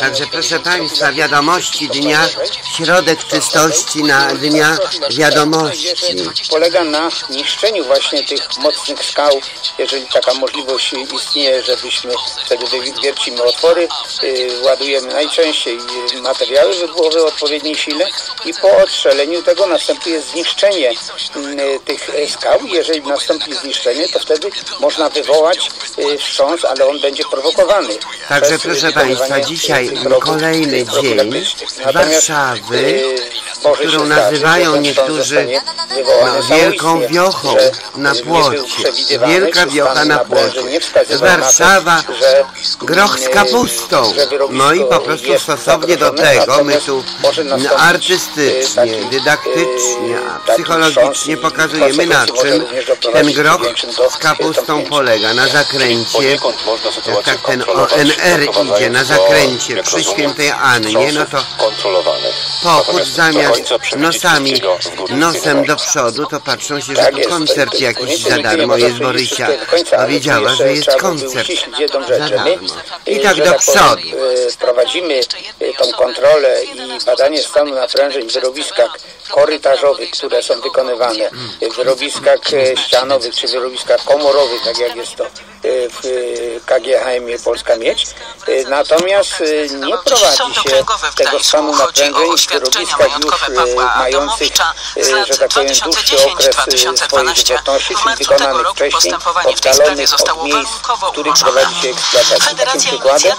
Także proszę Państwa, wiadomości dnia, środek czystości na dnia wiadomości. Polega na niszczeniu właśnie tych mocnych skał, jeżeli taka możliwość istnieje, żebyśmy wtedy wiercimy otwory, y, ładujemy najczęściej materiały wybuchowe o odpowiedniej sile i po odstrzeleniu tego następuje zniszczenie y, tych skał. Jeżeli nastąpi zniszczenie, to wtedy można wywołać y, wstrząs, ale on będzie prowokowany. Także proszę Państwa, dzisiaj kolejny dzień Warszawy, którą nazywają niektórzy no, wielką wiochą na płocie. Wielka wiocha na płocie. Warszawa, groch z kapustą. No i po prostu stosownie do tego my tu y, artystycznie, taki, dydaktycznie, psychologicznie pokazujemy na czym ten groch z kapustą polega. Na zakręcie, można jak tak ten ONR idzie na zakręcie przy świętej Annie, no to pochód zamiast nosami, w nosem do przodu, to patrzą się, że Tak tu koncert jakiś za darmo jest Borysia. Powiedziała, że jest koncert za darmo. I tak do powiem, przodu. y, prowadzimy y, tą kontrolę i badanie stanu naprężeń w wyrobiskach korytarzowych, które są wykonywane, w wyrobiskach ścianowych czy wyrobiskach komorowych, tak jak jest to w y, KGHM Polska Miedź. Y, Natomiast y, nie prowadzi się tego stanu naprężeń wyrobiskach już y, mających, y, że tak powiem, dłuższy okres y, swojej 2010-2012. żywotności, czyli wykonanych wcześniej, oddalonych od miejsc, w których prowadzi się eksploatacja. Takim Federacja przykładem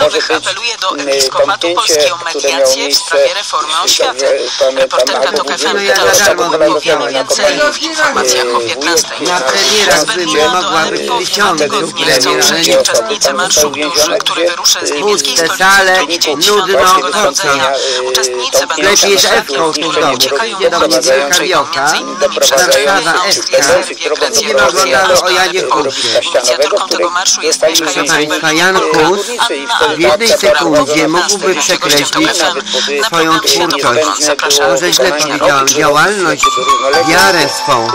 może być, mm, Polskiego które miało miejsce, pamiętam, albo TOK w FM No ja pytała za się darmo o wiele widziałem. więcej w informacjach o Yy, 15. Na premiera Zbędnie do mogła być Aleppo premier, chcą nie uczestnicy Marszu Duszy, który wyruszy z niemieckiej stolicy sale, w nudno? Narodzenia. Uczestnicy będą Lepiej z Ewką domu. uciekają do Warszawa, przedstawione Ewka. Austrii, Serbii, Grecji, Będziemy oglądali o Janie. Husie. Inicjatorką tego marszu jest Proszę Państwa, Jan Hus Anna w jednej sekundzie mógłby 15 przekreślić swoją twórczość. Może źle powiedziałam, działalność, wiarę swą,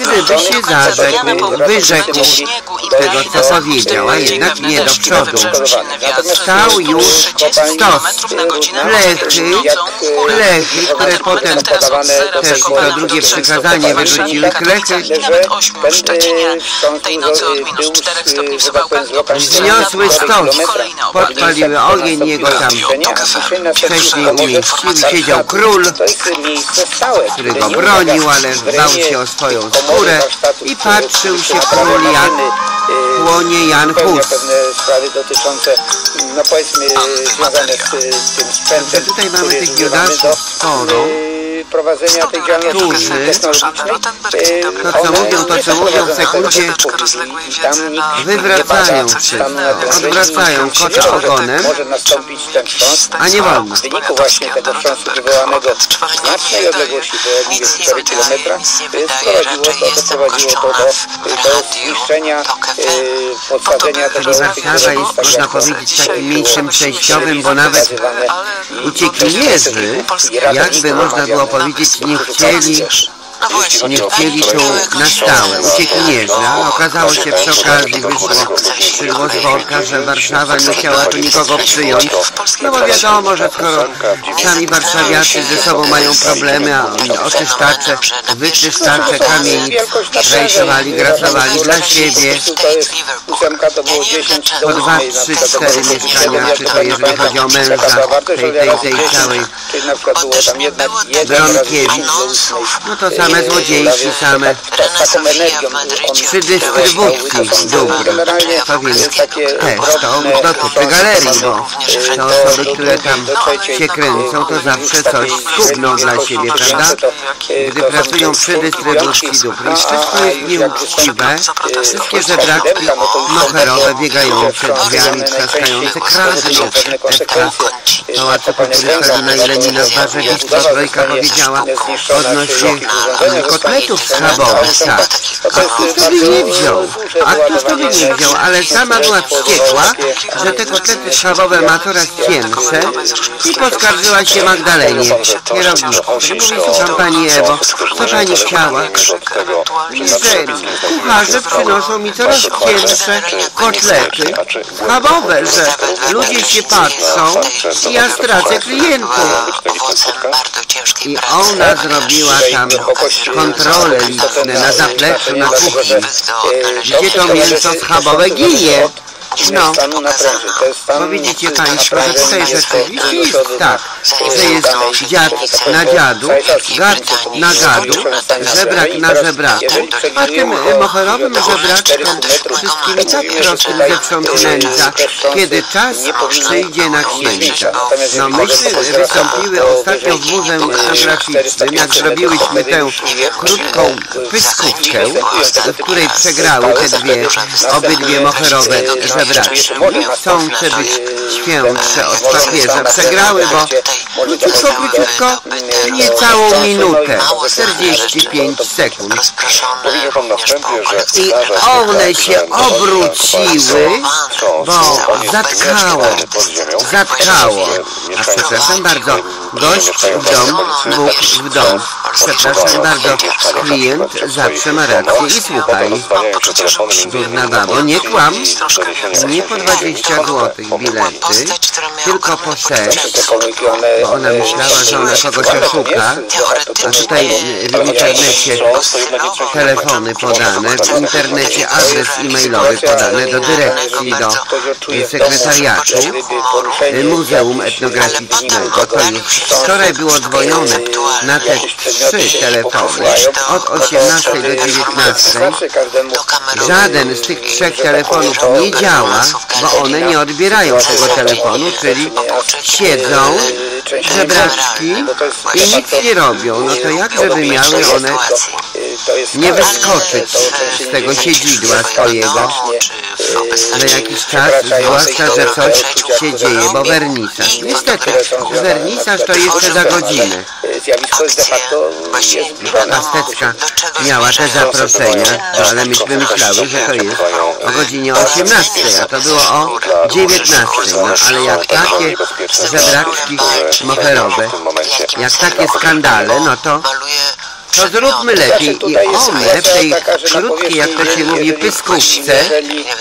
gdyby się zarzekł, wyrzekł tego, co powiedział, a jednak nie do przodu. Stał już stos lechy, lechy, które potem też to drugie przykazanie wyrzuciły klechy, I nawet ośmiu w Szczecinie. Tej nocy od minus 4 stopni w Suwałkach do plus Wzniosły stos, podpaliły ogień, jego tam wcześniej umieścił, siedział król, który go bronił, ale bał się o swoją skórę i patrzył się król jak y, płonie Jan Hus. pewne sprawy dotyczące, no powiedzmy, związane z y, tym sprzętem, Tutaj mamy tych do, sporo. Prowadzenia tej działalności technologicznej. Y, To, co mówią, to, co mówią w sekundzie, tam wywracają się, odwracają kota ogonem, Może nastąpić ten wstrząs, a nie wolno. w wyniku właśnie tego wstrząsu wywołanego w znacznej odległości, bo jak mówię, 4 km, sprowadziło to, doprowadziło to do, do zniszczenia, podsadzenia tego Warszawa jest, można powiedzieć, takim miejscem przejściowym, bo nawet uciekinierzy, jakby można było powiedzieć, nie chcieli No właśnie, nie chcieli tu na stałe. Uciekinierzy, a okazało się przy okazji, wyszło, przyszło z worka, że Warszawa nie chciała tu nikogo przyjąć. No bo wiadomo, że skoro sami warszawiacy ze sobą mają problemy, a oczyszczacze, wyczyszczacze kamienic rejsowali, grasowali dla siebie. To jest ósemka, to było 10 do Po dwa, 8 na trzy, cztery mieszkania, czy to jeżeli chodzi o męża, tej, tej, tej całej Bronkiewicz. 10 do 8. No to same złodziejki, same przy dystrybucji dóbr. Takie też, to dotyczy galerii, bo wstrząsy, te osoby, które tam się kręcą, to zawsze coś skubną dla siebie, prawda? Gdy pracują przy dystrybucji dóbr. I wszystko jest nieuczciwe, wszystkie żebraki moherowe biegające drzwiami, trzaskające, kradną. Ewka Pałacu Kultury Ferdynanda Lenina w Barze Wisła Trojka powiedziała odnośnie kotletów schabowych, tak. To A któż to by nie wziął? A któż to by nie wziął? Ale sama była wściekła, że te kotlety schabowe ma coraz cięższe i poskarżyła się Magdalenie, kierowniczce. Mówi, słucham Pani Ewo, co Pani chciała? że kucharze przynoszą mi coraz cięższe kotlety schabowe, że ludzie się patrzą i ja stracę klientów. I ona zrobiła tam kontrole liczne na zapleczu, na kuchni, gdzie to mięso schabowe ginie. No, bo widzicie Państwo, że tutaj rzeczywiście jest tak, że jest dziad na dziadu, gad na gadu, żebrak na żebraku, a tym moherowym żebraczkom wszystkim tak prostym zewsząd nędza, kiedy czas przyjdzie na księcia. No myśmy wystąpiły ostatnio w Muzeum Etnograficznym, jak zrobiłyśmy tę krótką pyskówkę, w której przegrały te dwie, obydwie moherowe żebraczki. Chcące być świętsze od papieża. Przegrały, bo króciutko, króciutko, niecałą minutę, 45 sekund. I one się że obróciły, bo zatkało, zatkało. A przepraszam bardzo, gość w dom, Bóg w dom. Przepraszam bardzo, klient zawsze ma rację i słuchaj. Durna babo, nie kłam, nie po 20 zł bilety, tylko po 6, bo ona myślała, że ona kogoś oszuka, a tutaj w internecie telefony podane, w internecie adres e-mailowy podane do dyrekcji, do sekretariatu Muzeum Etnograficznego. To już wczoraj było dzwonione na te trzy telefony od 18 do 19. Żaden z tych trzech telefonów nie działa, bo one nie odbierają tego telefonu, czyli siedzą żebraczki i nic nie robią. No to jak żeby miały one nie wyskoczyć z tego siedzidła swojego na jakiś czas, zwłaszcza, że coś się dzieje, bo wernisaż. Niestety, wernisaż to jeszcze za godzinę. Zjawisko jest de facto miała te zaproszenia, ale myśmy myślały, że to jest o godzinie 18, a to było o 19. No ale jak takie żebraczki moherowe, jak takie skandale, no to to zróbmy lepiej i one w tej krótkiej, jak to się mówi, pyskówce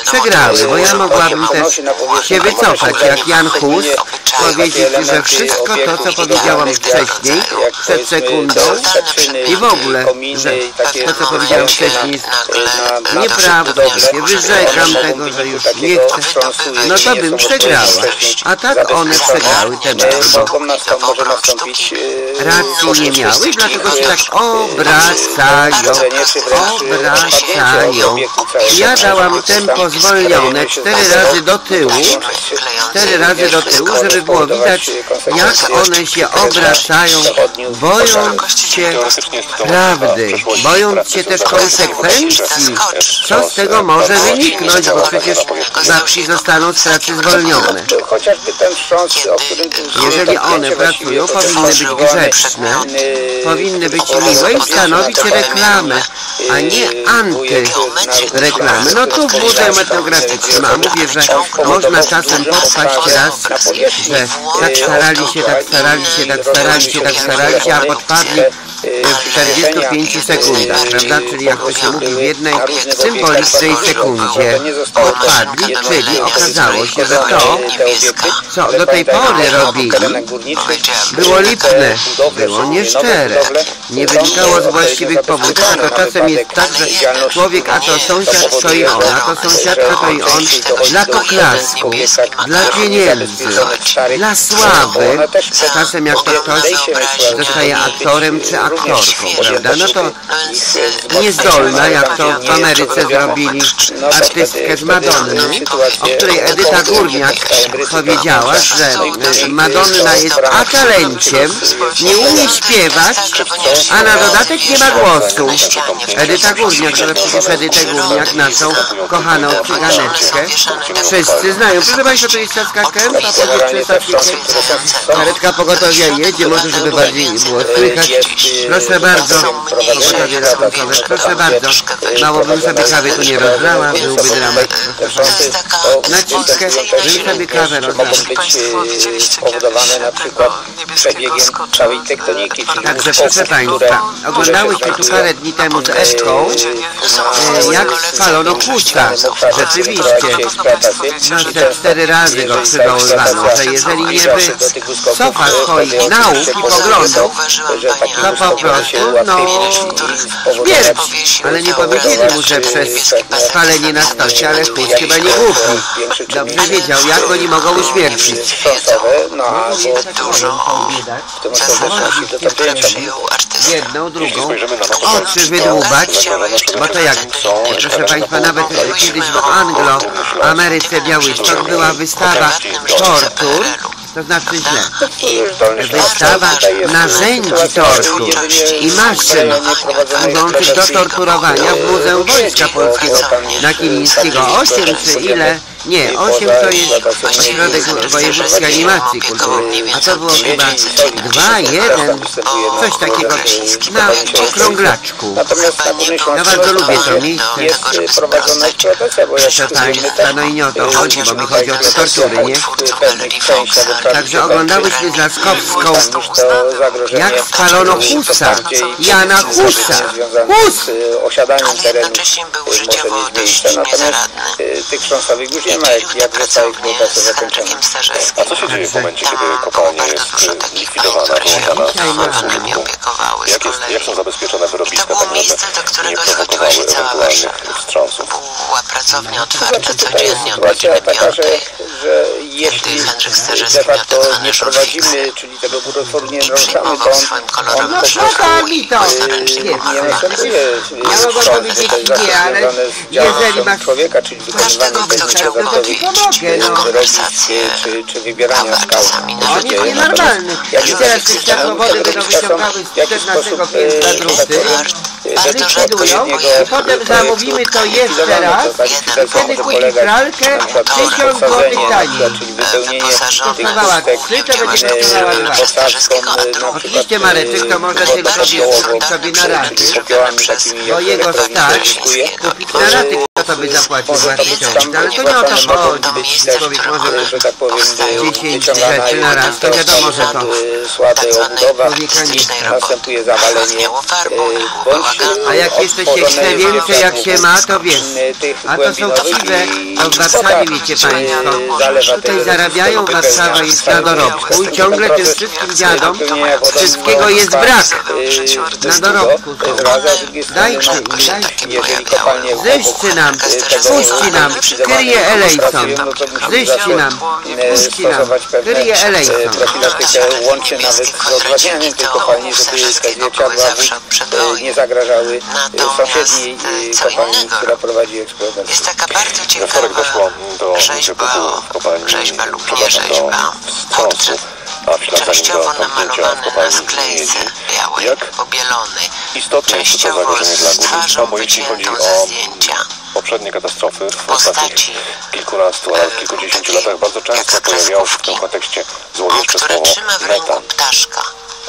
przegrały, bo ja mogłabym też się wycofać, jak Jan Hus powiedzieć, że wszystko to, co powiedziałam wcześniej, przed sekundą i w ogóle, że to, co powiedziałam wcześniej jest nieprawdą, że się wyrzekam tego, że już nie chcę, no to bym przegrała. A tak one przegrały temat, bo może nastąpić racji nie miały dlatego się tak obracają, obracają. Ja dałam tempo zwolnione cztery razy do tyłu, cztery razy do tyłu, żeby było widać, jak one się obracają, bojąc się prawdy, bojąc się też konsekwencji, co z tego może wyniknąć, bo przecież babci zostaną z pracy zwolnione. Jeżeli one pracują, powinny być grzeczne, powinny być miłe i stanowić reklamę, a nie antyreklamy. No tu w Muzeum Etnograficznym, a mówię, że można czasem podpaść raz, że tak starali się, tak starali się, tak starali się, tak starali się, a podpadli w 45 sekundach, prawda? Czyli jak to się mówi w jednej symbolicznej sekundzie podpadli, czyli okazało się, że to, co do tej pory robili, było lipne, było nieszczere, nie wynikało z właściwych powodów, a to czasem jest tak, że człowiek, a to sąsiad, to i on, a to sąsiadka, to i on, dla poklasku, dla pieniędzy, dla sławy, czasem jak to ktoś zostaje aktorem czy aktorką, prawda, no to niezdolna, jak to w Ameryce zrobili artystkę z Madonny, o której Edyta Górniak powiedziała, że Madonna jest atalenciem, nie umie śpiewać, a na dodatek nie ma głosu. Edyta Górniak, ale przecież Edytę Górniak, naszą kochaną cyganeczkę, wszyscy znają. Proszę Państwa, to jest Saska Kępa, powiedz przez Karetka pogotowia jedzie, może żeby bardziej było słychać. Proszę bardzo, no Proszę bardzo. Mało bym sobie kawy tu nie rozlała, byłby dramat. Proszę. też żeby sobie kawę widzieliście spowodowane kiedyś na przykład przebiegiem całej tektoniki, Także proszę Państwa, oglądałyśmy się tu parę dni temu z e, Eszką, na- e, jak spalono kłusta. Rzeczywiście. No te cztery razy go przywoływano, że jeżeli nie by cofać swoich nauk i poglądów, to po prostu, no, śmierć. Ale nie powiedzieli mu, że przez spalenie na stosie, ale chłód chyba nie głupi. Dobrze wiedział, jak oni mogą uśmiercić. No Dużo o w tym okresie do które tępięcia. przyjął artysta. Jedną, drugą, oczy wydłubać, bo to jak, proszę Państwa, nawet kiedyś w Anglo-Ameryce Białystok była wystawa tortur, to znaczy źle. Wystawa narzędzi tortur i maszyn służących do torturowania w Muzeum Wojska Polskiego na Kilińskiego. Osiem czy ile? Nie, osiem to jest Ośrodek Wojewódzki Animacji Kultury. A to było chyba dwa, jeden, coś takiego na okrąglaczku. Ja bardzo lubię to miejsce. y, Proszę Państwa, no i nie o to chodzi, bo mi chodzi o te tortury, nie? Także oglądałyśmy z Laskowską, jak spalono Husa, Jana Husa. Hus! z osiadaniem terenu y, może mieć miejsce. Natomiast y, tych chrząstowych już nie ma, jak, jak została pracownię eksploatacja z zakończona. A co się dzieje w momencie, kiedy kopalnia jest takich likwidowana, wyłączona z rynku? Jak, jest, jak są zabezpieczone wyrobiska, tak żeby do nie prowokowały ewentualnych wstrząsów? Była pracownia otwarta Znaczy codziennie od godziny piątej. Że jeśli de facto nie prowadzimy, czyli tego górotworu nie I narzucamy, to on, on kolorowym po No prostu nie nie następuje Ja mogę wstrząs, powiedzieć to jest ale związane z jeżeli działalnością człowieka, czyli Każdego, wykonywaniem no. konwersację czy, czy wybierania skał. czasami To się dzieje. jest Natomiast nienormalny. jak I jest teraz taki te robiska są wyciągały w jakiś z 14 sposób, piętra e, że tak powiem, e, według likwidują odpowiedniego i potem zamówimy to jeszcze raz. Likwidacja Wtedy polegać pralkę na przykład 1000 posadzenie, złotych na taniej. Wypełnienie tych pustek posadzką, na przykład, Oczywiście Mareczek to może tylko sobie na raty, bo jego stać kupić na raty, to by zapłacił Może za to te być ciągi. tam Ale to nie o to chodzi, człowiek może że tak powiem, e, 10 wyciągana rzeczy na raz, to wiadomo, że to e, słabe obudowa, człowieka nie następuje zawalenie e, bądź A jak jeszcze się otworzone chce więcej, jak się ma, to wiesz. A to są i to w Warszawie wiecie Państwo. Tutaj zarabiają, Warszawa jest na dorobku i ciągle tym wszystkim dziadom wszystkiego jest brak. Na dorobku. Dajcie no, dajcie. kopalnie Zyszczy nam, puści nam, kryje Elejson. Zyszczy nam, puści nam, kryje Elejson. profilaktykę łącznie nawet z odwadnianiem tej kopalni, żeby te zwierciadła e, nie zagrażały e, sąsiedniej e, e, kopalni, która prowadzi eksploatację. Jest taka bardzo ciekawa doszło do rzeźba, rzeźba lub nie rzeźba, do w częściowo w namalowany na sklejce białej, Jak pobielony, istotne jest to częściowo zagrożenie dla z twarzą bo jeśli chodzi wyciętą ze o zdjęcia. poprzednie katastrofy w Postaci, ostatnich kilkunastu, a nawet kilkudziesięciu takiej latach bardzo często pojawiało się w tym kontekście złowieszcze słowo w metan, ptaszka.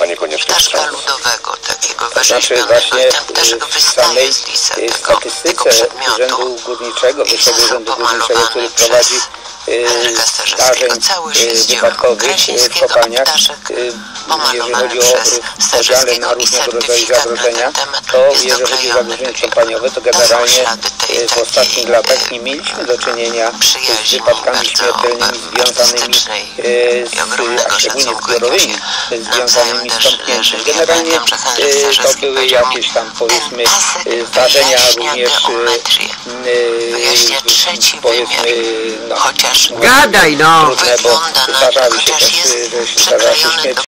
a niekoniecznie Ptaszka ludowego, takiego znaczy wyrzeźbionego. I ten ptaszek e, w wystaje z lisy e, tego, tego przedmiotu. Urzędu Górniczego, I Wyższego został Urzędu Górniczego, który prowadzi e, Henryka Starzewskiego. zdarzeń Cały wypadkowych e, w Krasińskiego kopalniach, ptaszek e, jeżeli pomalowany chodzi o przez podziale na Starzewskiego i różnego rodzaju certyfikat na zagrożenia, ten temat to jest jeżeli chodzi o zagrożenie kompaniowe, to generalnie w ostatnich latach nie mieliśmy do czynienia z wypadkami śmiertelnymi związanymi z, a szczególnie zbiorowymi, związanymi z tąpnięciem. Generalnie to były jakieś tam powiedzmy zdarzenia również powiedzmy no, Gadaj no! wygląda na się chociaż jest śmierci do